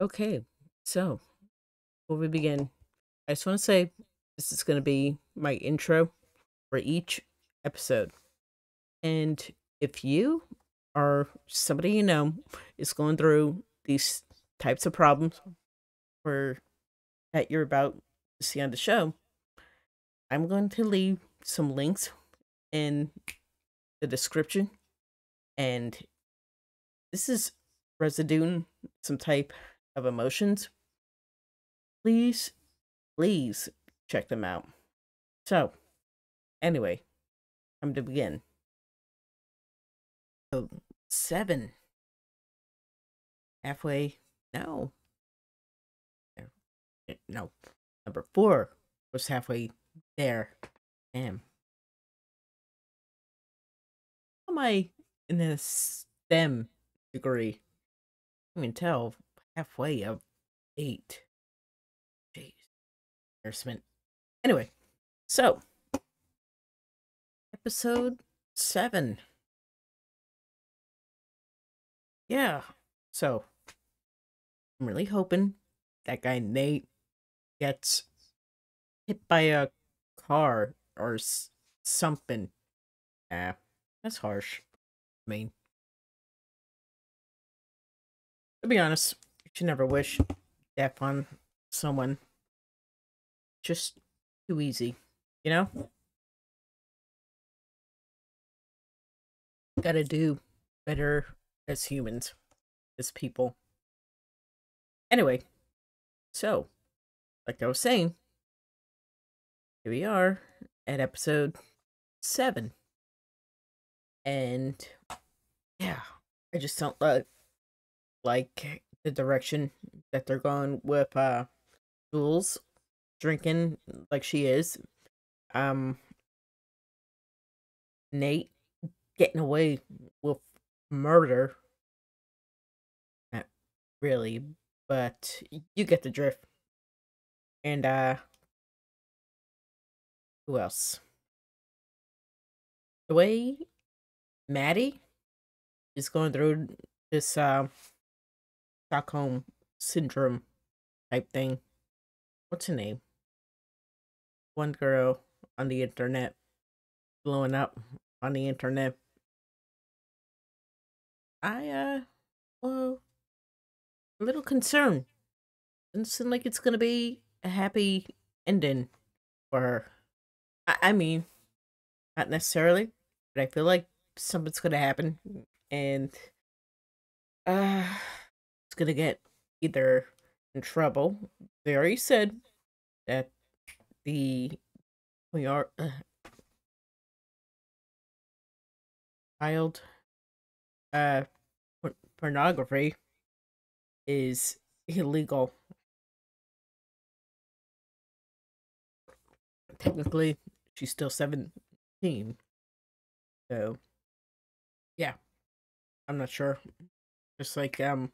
Okay, so before we begin, I just want to say this is going to be my intro for each episode. And if you or somebody you know is going through these types of problems or that you're about to see on the show, I'm going to leave some links in the description. And this is residue, some type of emotions, please, please check them out. So, anyway, time to begin. So, seven. Halfway, no. Eh, no. Number four was halfway there. Damn. How am I in a STEM degree? I can tell halfway of eight. Jeez. Embarrassment. Anyway, so episode seven. Yeah. So I'm really hoping that guy Nate gets hit by a car or something. Yeah, that's harsh. I mean, to be honest, should never wish death on someone. Just too easy, you know? Gotta do better as humans, as people. Anyway, so, like I was saying, here we are at episode seven. And yeah, I just don't like like the direction that they're going with uh Jules drinking like she is. Um Nate getting away with murder. Not really, but you get the drift. And uh who else? The way Maddie is going through this uh Stockholm syndrome type thing. What's her name? One girl on the internet blowing up on the internet. I uh well a little concerned. Doesn't seem like it's gonna be a happy ending for her. I, I mean, not necessarily, but I feel like something's gonna happen and uh it's gonna get either in trouble. They already said that the we are uh, child uh pornography is illegal. Technically, she's still 17. So, yeah. I'm not sure. Just like um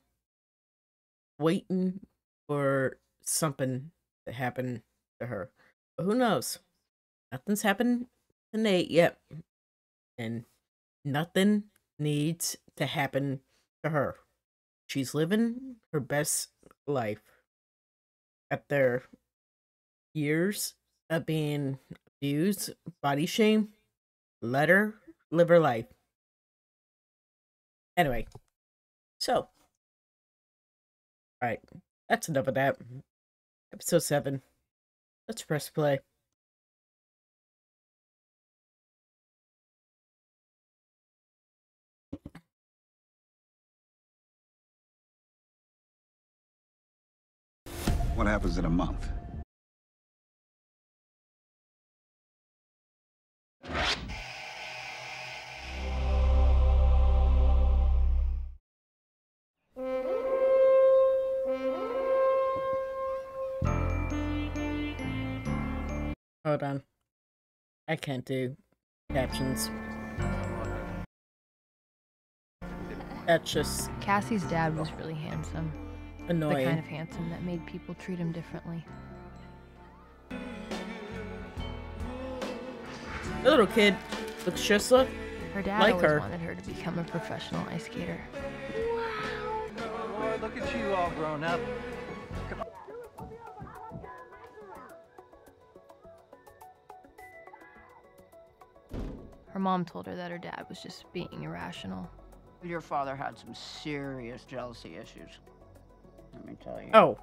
waiting for something to happen to her. But who knows? Nothing's happened to Nate yet. And nothing needs to happen to her. She's living her best life. After years of being abused, body shame, let her live her life. Anyway, so Alright, that's enough of that. Episode 7. Let's press play. What happens in a month? Hold on. I can't do captions. That's just Cassie's dad was really handsome. The kind of handsome that made people treat him differently. The little kid looks just like Her dad Like always her. wanted her to become a professional ice skater. You're the look at you all grown up. Her mom told her that her dad was just being irrational. Your father had some serious jealousy issues. Let me tell you. Oh,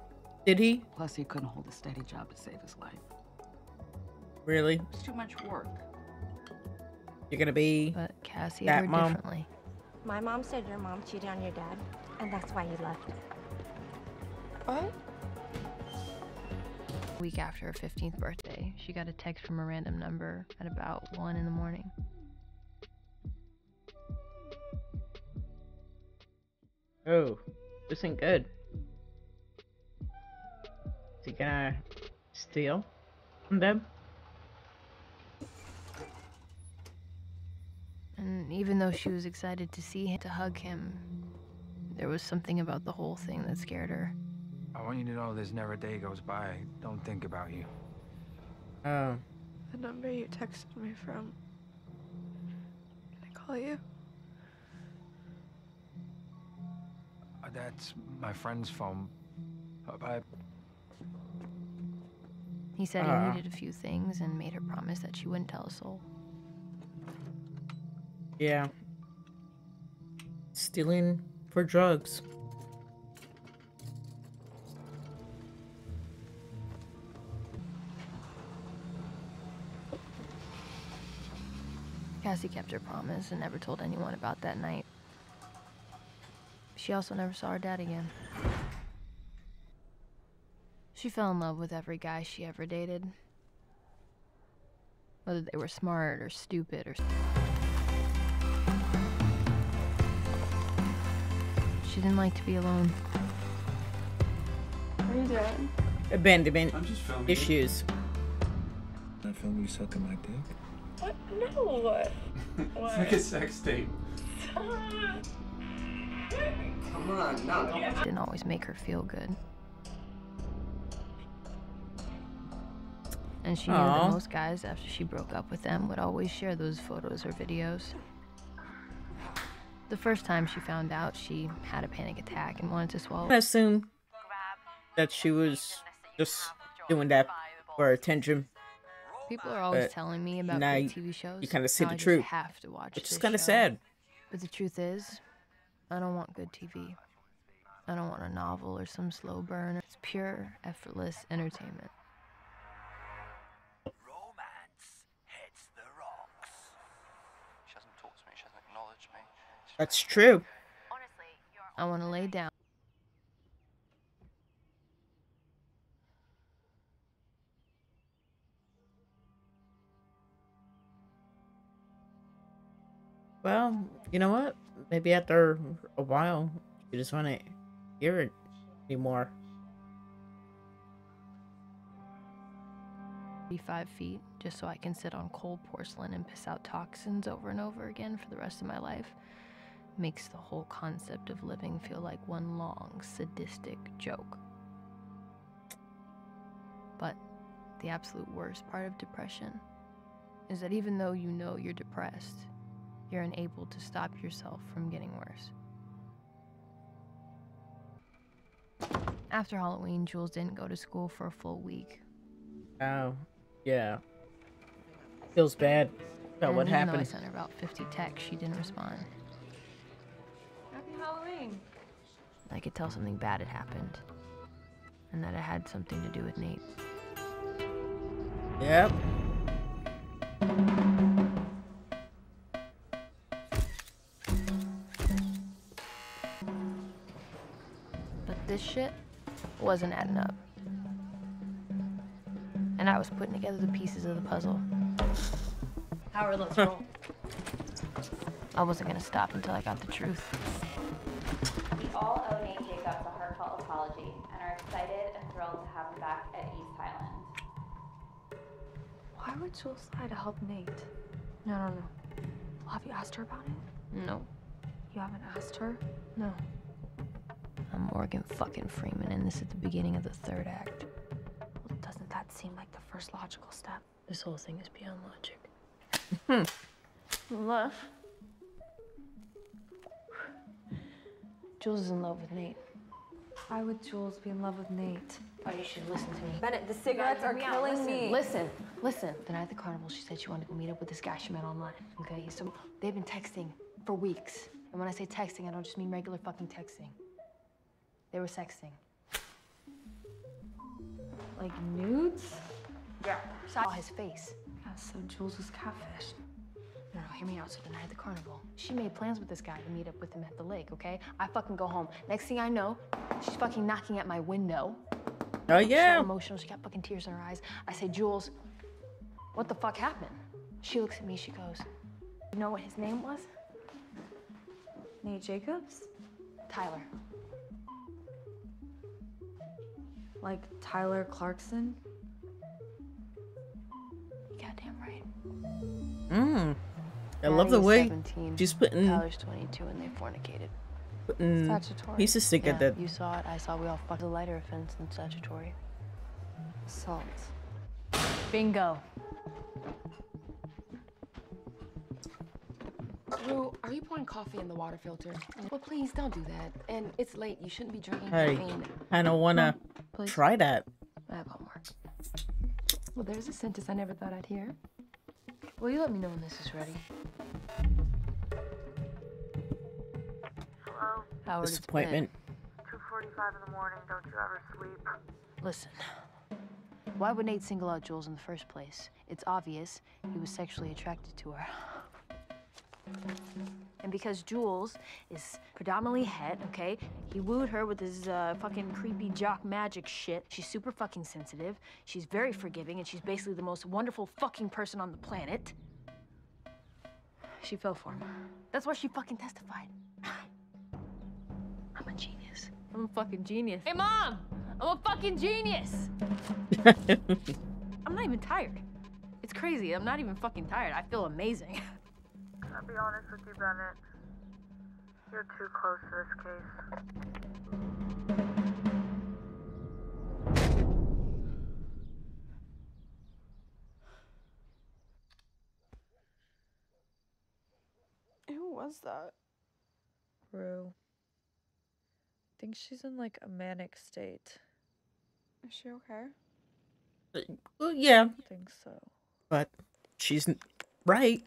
did he? Plus, he couldn't hold a steady job to save his life. Really? It's too much work. You're gonna be But Cassie that had heard mom. differently. My mom said your mom cheated on your dad, and that's why you left. What? A week after her 15th birthday, she got a text from a random number at about 1 in the morning. Oh, this ain't good. Is he gonna steal from them? And even though she was excited to see him, to hug him, there was something about the whole thing that scared her. I want you to know there's never a day goes by I don't think about you. Oh, The number you texted me from. Can I call you? That's my friend's phone. Uh, I, He said he Ah. needed a few things and made her promise that she wouldn't tell a soul. yeah. Stealing for drugs. Cassie kept her promise and never told anyone about that night. She also never saw her dad again. She fell in love with every guy she ever dated. Whether they were smart or stupid or. She didn't like to be alone. What are you doing? Abandonment I'm just filming. issues. I film you sucking my dick. What? No. What? It's like a sex tape. Come on, no. Didn't always make her feel good. And she knew that most guys, after she broke up with them, would always share those photos or videos. The first time she found out, she had a panic attack and wanted to swallow. I assume that she was just doing that for attention, People are always but telling me about now good TV shows. you kinda see the I just truth, have to watch which is this kind of sad. But the truth is, I don't want good TV. I don't want a novel or some slow burn. It's pure, effortless entertainment. Romance hits the rocks. She hasn't talked to me, she hasn't acknowledged me. She's That's true. I want to lay down. Well, you know what? Maybe after a while, you just want to hear it anymore. five feet just so I can sit on cold porcelain and piss out toxins over and over again for the rest of my life makes the whole concept of living feel like one long sadistic joke. But the absolute worst part of depression is that even though you know you're depressed, you're unable to stop yourself from getting worse. After Halloween, Jules didn't go to school for a full week. Oh, yeah. Feels bad about And what even though I happened. sent her about 50 texts, she didn't respond. Happy Halloween. I could tell something bad had happened. And that it had something to do with Nate. Yep. This shit wasn't adding up. And I was putting together the pieces of the puzzle. Howard, let's roll. I wasn't gonna stop until I got the truth. We all owe Nate Jacobs a heartfelt apology and are excited and thrilled to have him back at East Highland. Why would Jules lie to help Nate? No, no, no. Well, have you asked her about it? No, You haven't asked her? no. I'm Morgan fucking Freeman, and this is the beginning of the third act. Well, doesn't that seem like the first logical step? This whole thing is beyond logic. Hmm. Love. Jules is in love with Nate. Why would Jules be in love with Nate? Oh, you should listen to me. Bennett, the cigarettes are killing listen, me. Listen, listen. The night at the carnival, she said she wanted to go meet up with this guy she met online. Okay, so they've been texting for weeks. And when I say texting, I don't just mean regular fucking texting. They were sexting. Like nudes? Yeah. Saw his face. Yeah, so Jules was catfish. No, no, hear me out. So the night at the carnival, she made plans with this guy to meet up with him at the lake, okay? I fucking go home. Next thing I know, she's fucking knocking at my window. Oh yeah. So emotional. She got fucking tears in her eyes. I say, Jules, what the fuck happened? She looks at me. She goes, You know what his name was? Nate Jacobs? Tyler. Like Tyler Clarkson? Goddamn right. Mm. I love the way she's putting Tyler's 22, and they fornicated. putting Statutory. pieces Yeah, together. you saw it. I saw. We all fucked. A lighter offense than statutory. Assault. Bingo. Rue, are you pouring coffee in the water filter? Well, please don't do that. And it's late. You shouldn't be drinking I caffeine. kind of wanna please. try that. I have homework. Well, there's a sentence I never thought I'd hear. Will you let me know when this is ready? Hello? Howard, it's Disappointment. 2.45 in the morning. Don't you ever sleep? Listen. Why would Nate single out Jules in the first place? It's obvious he was sexually attracted to her. And because Jules is predominantly het, okay? He wooed her with his uh, fucking creepy jock magic shit. She's super fucking sensitive. She's very forgiving, and she's basically the most wonderful fucking person on the planet. She fell for him. That's why she fucking testified. I'm a genius. I'm a fucking genius. Hey, mom! I'm a fucking genius! I'm not even tired. It's crazy. I'm not even fucking tired. I feel amazing. I'll be honest with you, Bennett. You're too close to this case. Who was that? Rue. I think she's in like a manic state. Is she okay? Uh, well, yeah, I think so. but she's right.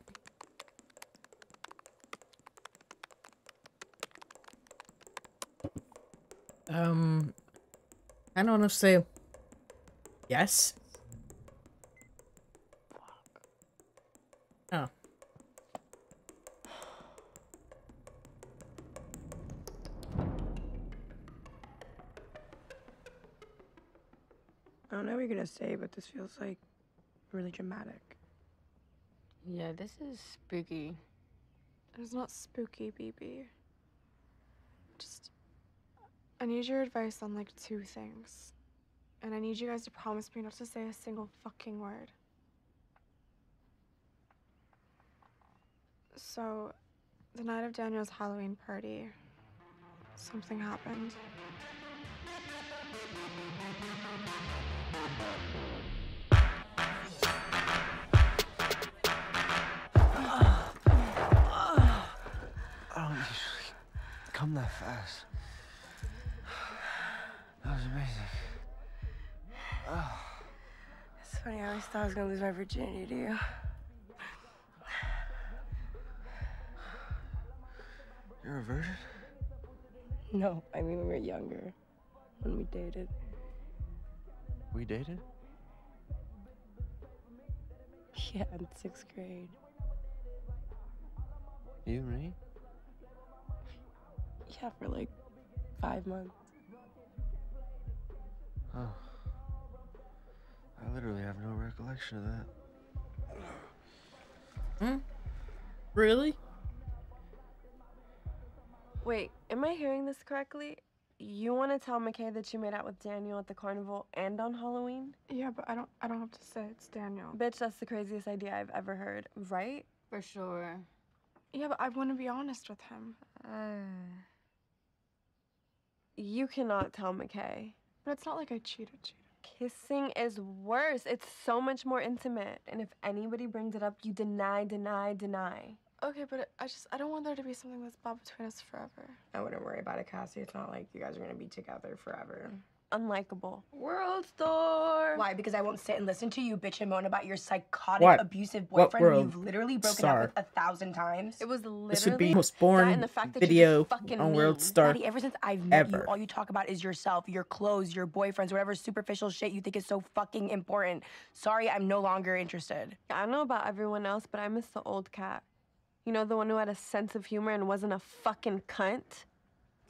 Um, I don't know if to say yes. Oh. I don't know what you're gonna say, but this feels like really dramatic. Yeah, this is spooky. It's not spooky, BB. Just. I need your advice on like two things. And I need you guys to promise me not to say a single fucking word. So, the night of Daniel's Halloween party, something happened. I don't usually come that fast. That was amazing. Oh, It's funny, I always thought I was gonna lose my virginity to you. you're a virgin? No, I mean we were younger, when we dated. We dated? Yeah, in sixth grade. You and me? Yeah, for like five months. Oh. I literally have no recollection of that. Hmm? Really? Wait, am I hearing this correctly? You want to tell McKay that you made out with Daniel at the carnival and on Halloween? Yeah, but I don't I don't have to say it's Daniel. Bitch, that's the craziest idea I've ever heard, right? For sure. Yeah, but I want to be honest with him. Uh, You cannot tell McKay. But it's not like I cheated, cheated. Kissing is worse. It's so much more intimate. And if anybody brings it up, you deny, deny, deny. Okay, but I just I don't want there to be something that's bad between us forever. I wouldn't worry about it, Cassie. It's not like you guys are gonna be together forever. Unlikable. World star. Why? Because I won't sit and listen to you bitch and moan about your psychotic, What? abusive What boyfriend who world you've literally broken star? up with a thousand times. It was literally This would be the most that boring and the fact that video fucking on mean. World Star Maddie, ever since I've met you, all you talk about is yourself, your clothes, your boyfriends, whatever superficial shit you think is so fucking important. Sorry, I'm no longer interested. I don't know about everyone else, but I miss the old Kat. You know, the one who had a sense of humor and wasn't a fucking cunt?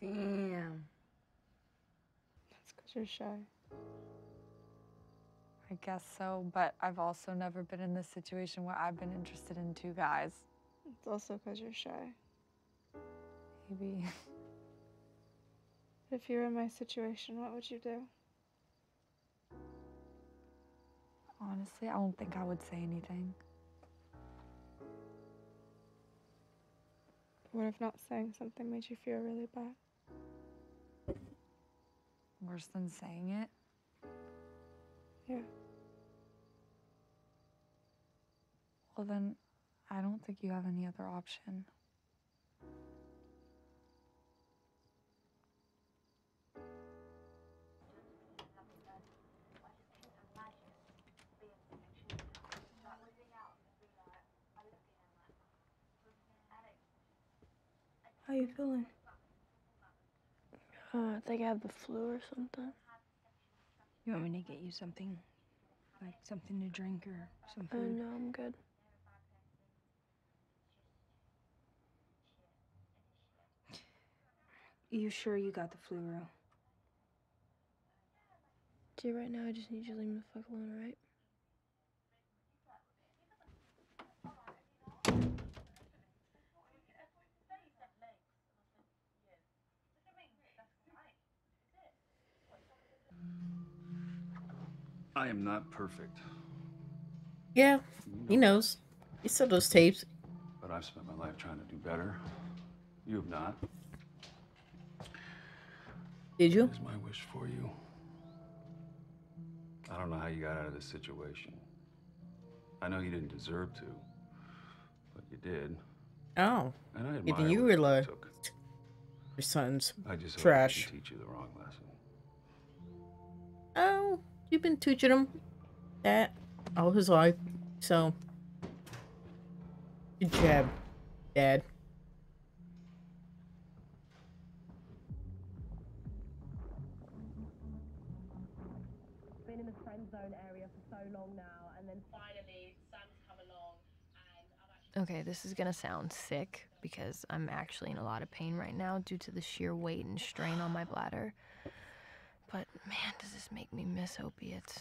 Damn. You're shy. I guess so, but I've also never been in this situation where I've been interested in two guys. It's also because you're shy. Maybe. If you were in my situation, what would you do? Honestly, I don't think I would say anything. What if not saying something made you feel really bad? Worse than saying it. Yeah. Well, then I don't think you have any other option. How you feeling? Uh, I think I have the flu or something. You want me to get you something? Like something to drink or Uh, food? no, I'm good. You sure you got the flu, Ro? Dude, right now I just need you to leave me the fuck alone, alright? I am not perfect, Yeah, he knows. He saw those tapes. but I've spent my life trying to do better. You have not. Did you? Here's my wish for you. I don't know how you got out of this situation. I know you didn't deserve to, but you did. Oh. And I Even admire you what realized took. your son's I just trash. teach you the wrong lesson. You've been teaching him that all his life. So, good job, Dad. Been in the friend zone area for so long now, and then finally Sam's come along, and I'm actually. Okay, this is gonna sound sick because I'm actually in a lot of pain right now due to the sheer weight and strain on my bladder. But man, does this make me miss opiates.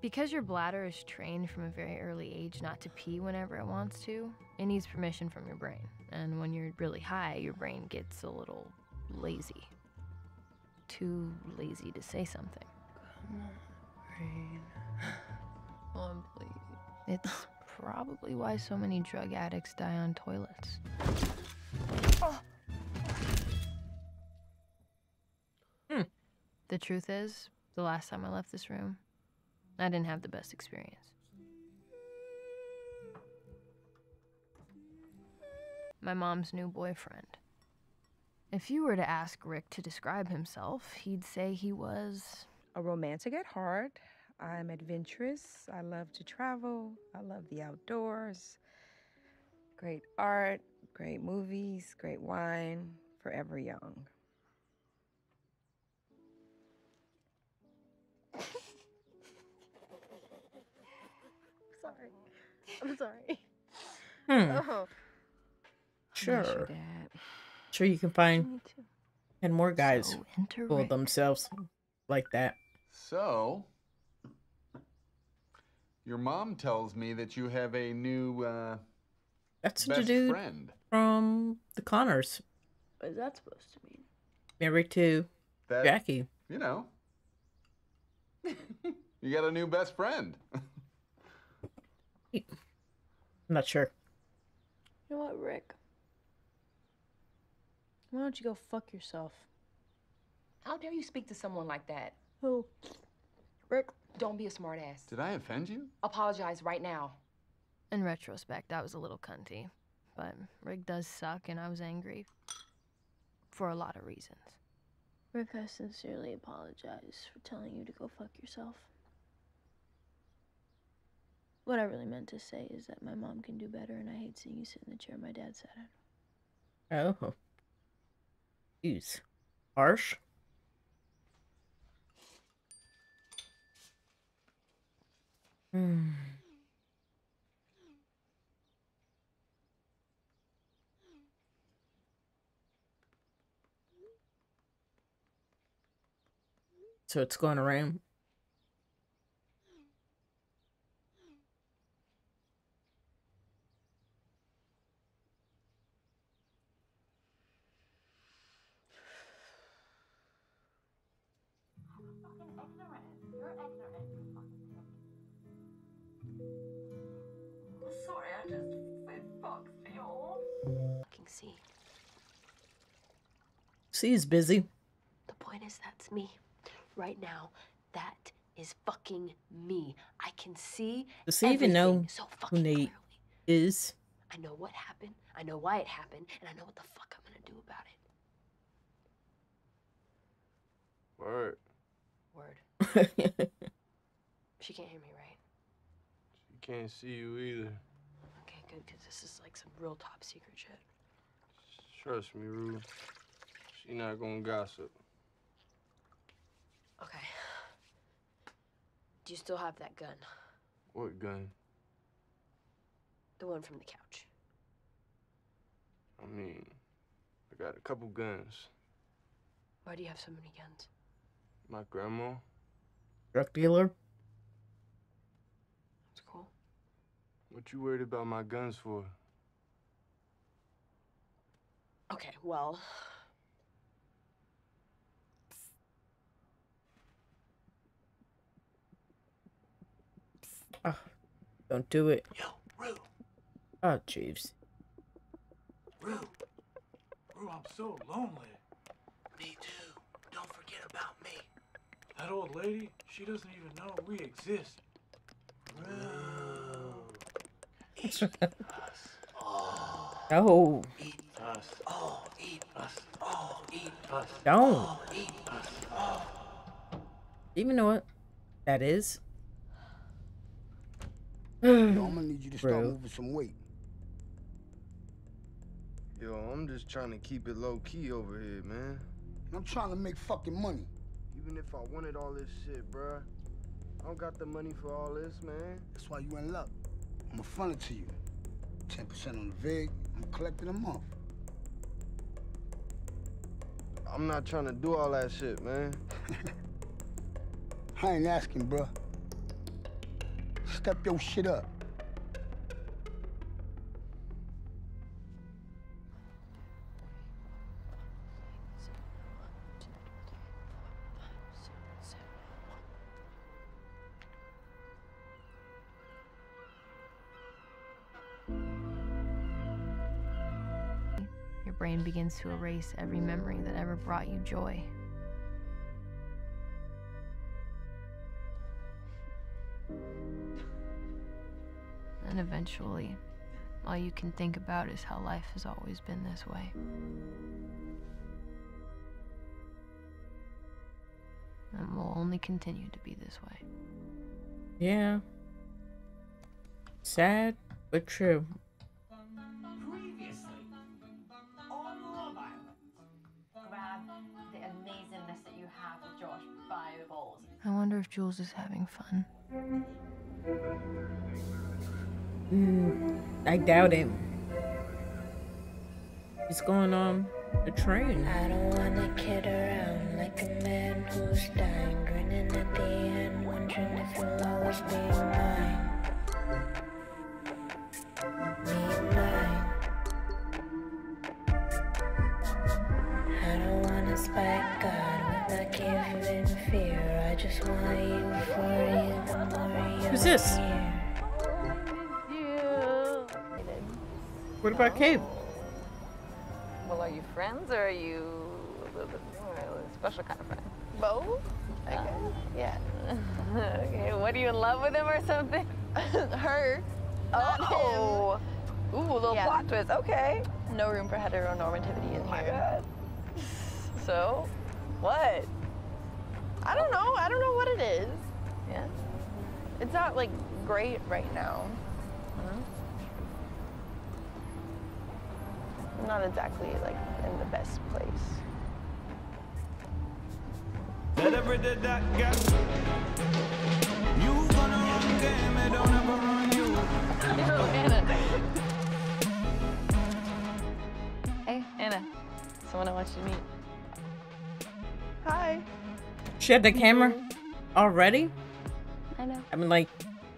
Because your bladder is trained from a very early age not to pee whenever it wants to, it needs permission from your brain. And when you're really high, your brain gets a little lazy. Too lazy to say something. Rain. On, please. It's probably why so many drug addicts die on toilets. Hmm. The truth is, the last time I left this room, I didn't have the best experience. My mom's new boyfriend. If you were to ask Rick to describe himself, he'd say he was A romantic at heart. I'm adventurous. I love to travel. I love the outdoors. Great art, great movies, great wine, forever young. Sorry. I'm sorry. Hmm. Oh. Sure. Sure, you can find and more guys fool themselves like that. So, your mom tells me that you have a new uh, That's the best dude friend. from the Connors, What is that supposed to mean? married to That Jackie. You know, you got a new best friend. I'm not sure. You know what, Rick? Why don't you go fuck yourself? How dare you speak to someone like that? Who? Rick? Don't be a smartass. Did I offend you? Apologize right now. In retrospect, that was a little cunty. But Rick does suck, and I was angry. For a lot of reasons. Rick, I sincerely apologize for telling you to go fuck yourself. What I really meant to say is that my mom can do better, and I hate seeing you sit in the chair my dad sat in. Oh. Jeez. Harsh. Hmm. So it's going to Sorry, you. Fucking see. See, he's busy. The point is, that's me. Right now, that is fucking me. I can see. Does he even know so who fucking Nate is? I know what happened. I know why it happened, and I know what the fuck I'm gonna do about it. Word. Word. she can't hear me, right? She can't see you either. Okay, good, because this is like some real top secret shit. Trust me, Rue. She not gonna gossip. Okay. Do you still have that gun? What gun? The one from the couch. I mean, I got a couple guns. Why do you have so many guns? My grandma. Drug dealer? That's cool. What you worried about my guns for? Okay, well. Oh, don't do it. Yo, Rue. Oh, Jeeves. Rue. Rue, I'm so lonely. Me too. Don't forget about me. That old lady, she doesn't even know we exist. Rue. Eat us. Oh. No. Eat us. Oh, eat us. Oh, eat us. Don't. Oh, eat us. Oh. Even know what that is? Yo, I'm gonna need you to start Bro. moving some weight. Yo, I'm just trying to keep it low key over here, man. I'm trying to make fucking money. Even if I wanted all this shit, bruh, I don't got the money for all this, man. That's why you in luck. I'm gonna front it to you. 10% on the VIG, I'm collecting a month. I'm not trying to do all that shit, man. I ain't asking, bruh. Step your shit up. Begins to erase every memory that ever brought you joy. And eventually, all you can think about is how life has always been this way. And will only continue to be this way. Yeah. Sad, but true. Wonder if Jules is having fun. Mm, I doubt it. He's going on a train. I don't wanna kid around like a man who's dying, grinning at the end, wondering if you'll always be mine. Who's this? What about Cave? Well, are you friends or are you a little bit more a special kind of friend? Both? I Uh, guess. yeah. okay, what are you in love with him or something? Her. Oh. Ooh, a little Yeah. plot twist. Okay. No room for heteronormativity in My here. bad. So, what? I don't know. I don't know what it is. Yeah. It's not like great right now. I'm not exactly like in the best place. Whatever did that get? You gonna run game, I don't ever run you. Hey, Anna. Someone I want you to meet. Hi. She had the camera already. I mean, like,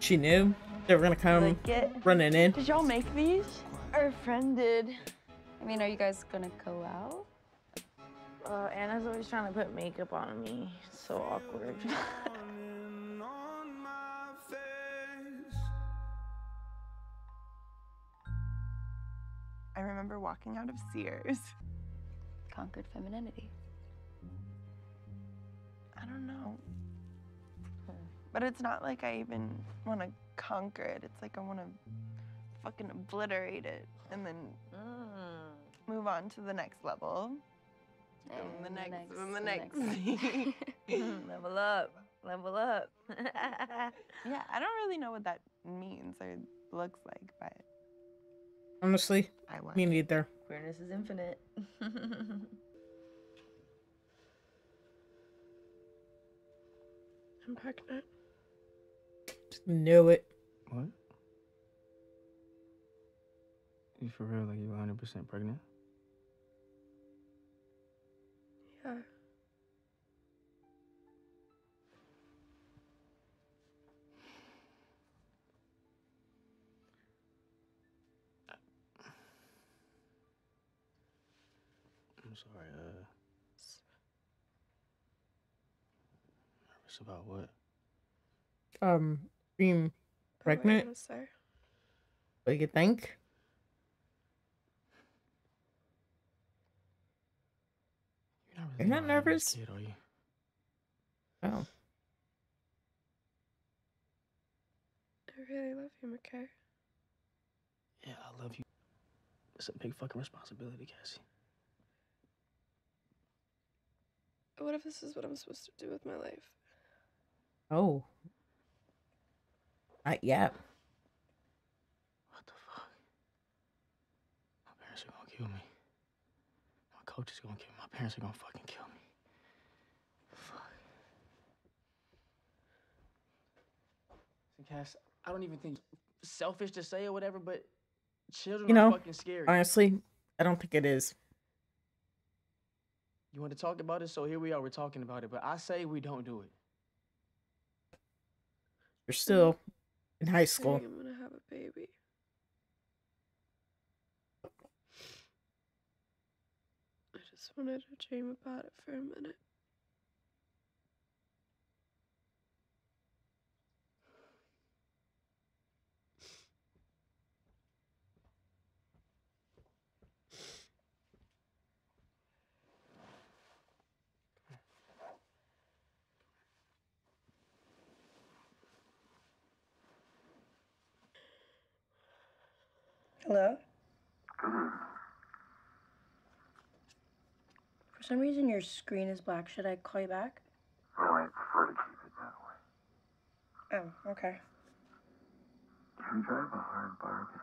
she knew they were gonna come Like it. running in. Did y'all make these? Our friend did. I mean, are you guys gonna go out? Uh, Anna's always trying to put makeup on me. So awkward. I remember walking out of Sears. Conquered femininity. I don't know. But it's not like I even want to conquer it. It's like I want to fucking obliterate it and then mm. move on to the next level. And the And the next, next, and the the next. next. level up. Level up. yeah, I don't really know what that means or looks like, but Honestly, I want me neither. Queerness is infinite. I'm pregnant. Knew it. What? You for real? Like you 100% pregnant? Yeah. I'm sorry. Uh, nervous about what? Um, being What am I pregnant. gonna? What do you think? You're not not, nervous? Kid, are you? Oh, I really love you, McKay. Yeah, I love you. It's a big fucking responsibility, Cassie. What if this is what I'm supposed to do with my life? oh. Not yet. What the fuck? My parents are gonna kill me. My coach is gonna kill me. My parents are gonna fucking kill me. Fuck. See, Cass, I don't even think selfish to say or whatever, but children You know, are fucking scary. honestly, I don't think it is. You want to talk about it? So here we are, we're talking about it. But I say we don't do it. You're still in high school. I'm gonna have a baby. I just wanted to dream about it for a minute. Hello? Mm-hmm. For some reason, your screen is black. Should I call you back? Oh, I prefer to keep it that way. Oh, okay. Can you drive a hard bargain?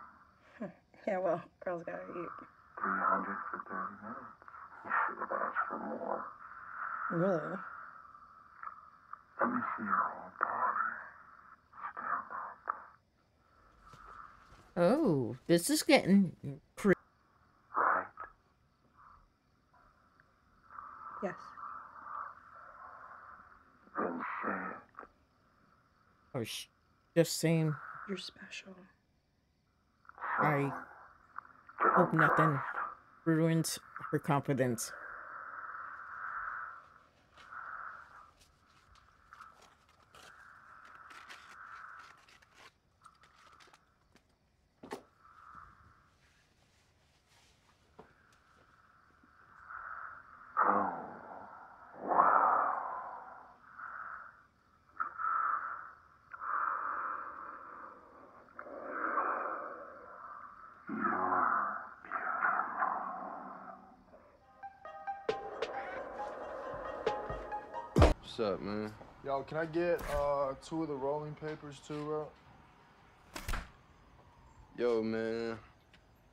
Yeah, well, girls gotta eat. 300 for 30 minutes. You should have asked for more. Really? Let me see your whole body. Stand up. Oh, this is getting pretty. Right. Yes. Oh, then say it. I just saying. You're special. I hope nothing ruins her confidence. What's up, man? Yo, can I get uh two of the rolling papers too, bro? Yo, man.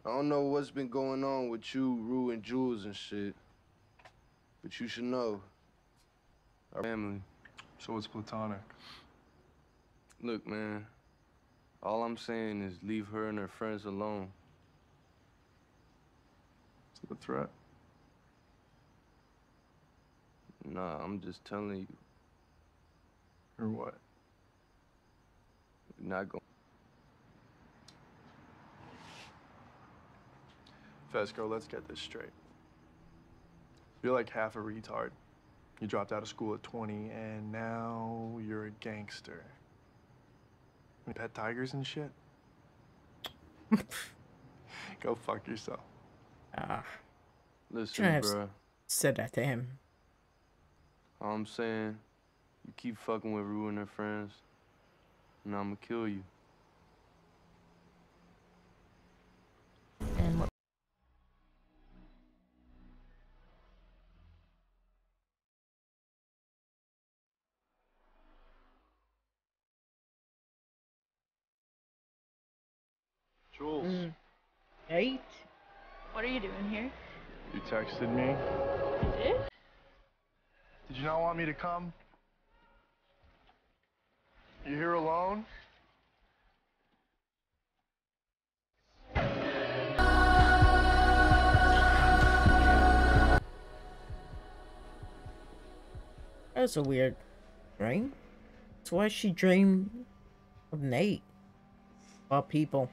I don't know what's been going on with you, Rue, and Jules and shit. But you should know. Our family. So it's platonic. Look, man. All I'm saying is leave her and her friends alone. Is it a threat? Nah, I'm just telling you. Or what? We're not going. Fezco, let's get this straight. You're like half a retard. You dropped out of school at 20, and now you're a gangster. You pet tigers and shit? Go fuck yourself. Ah. Listen, Shouldn't bruh. said that to him. All I'm saying, you keep fucking with Rue and her friends, and I'ma kill you. And what Jules, Mm. Eight? What are you doing here? you texted me. Not want me to come? You here alone? That was a weird dream. That's why she dreamed of Nate. About people.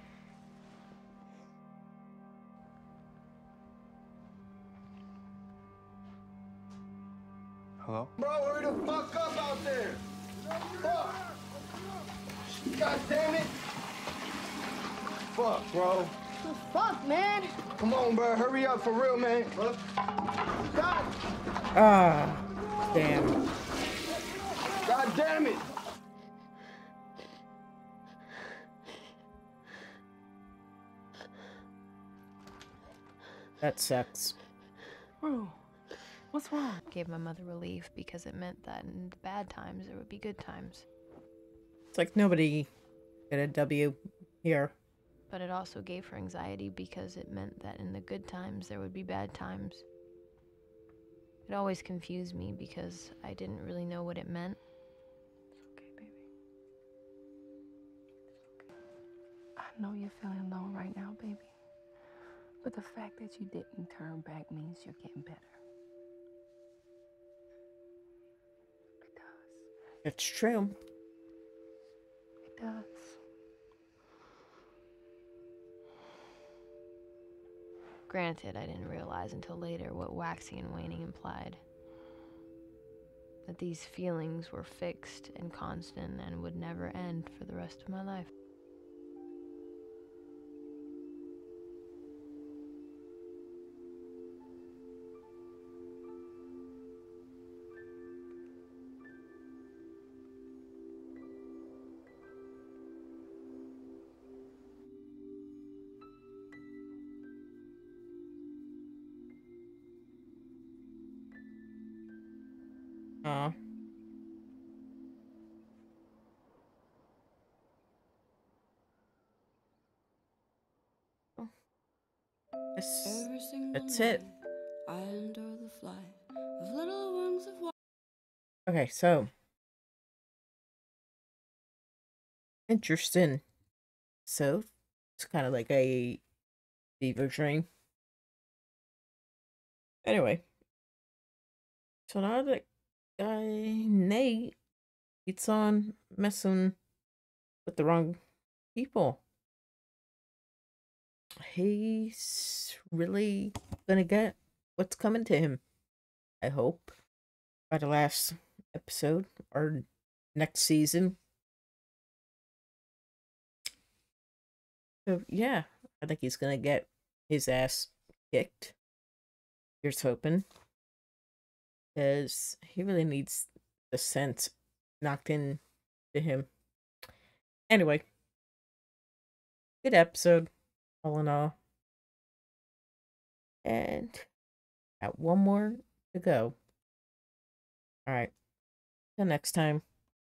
Hello? Bro, hurry the fuck up out there! Fuck! God damn it! Fuck, bro. The fuck, man? Come on, bro. Hurry up for real, man. God Ah, damn. God damn it! That sucks. Rue, what's wrong? Gave my mother relief because it meant that in the bad times there would be good times. It's like nobody got a W here. But it also gave her anxiety because it meant that in the good times there would be bad times. It always confused me because I didn't really know what it meant. It's okay, baby. It's okay. I know you're feeling low right now, baby. But the fact that you didn't turn back means you're getting better. It's true. It does. Granted, I didn't realize until later what waxing and waning implied. That these feelings were fixed and constant and would never end for the rest of my life. That's it. I endure the flight of little wings of Okay, so. Interesting. So, it's kind of like a fever dream. Anyway. So now that guy Nate keeps on messing with the wrong people. He's really gonna get what's coming to him. I hope. By the last episode or next season. So yeah, I think he's gonna get his ass kicked. Here's hoping. Because he really needs the sense knocked in to him. Anyway. Good episode, all in all. And got one more to go. All right. Till next time.